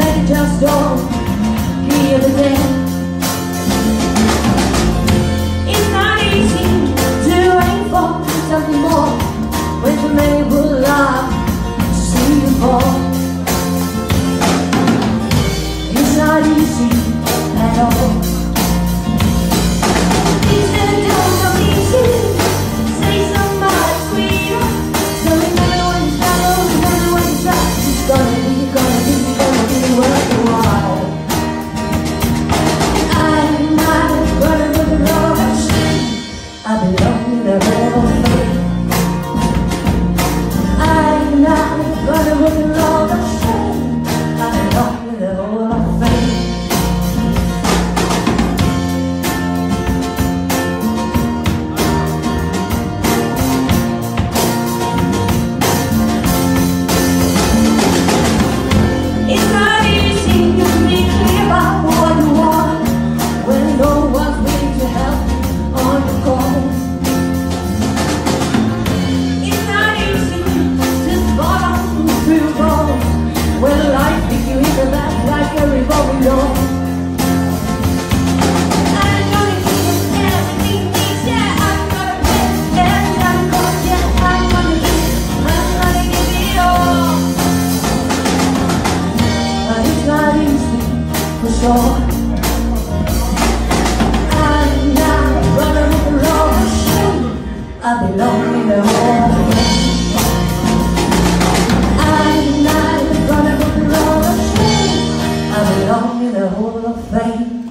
they just don't feel the day. It's not easy to aim for something more when the able love to see you fall. It's not easy. shore I'm not running alone I belong in the world I'm not running I belong in the Hall of Fame.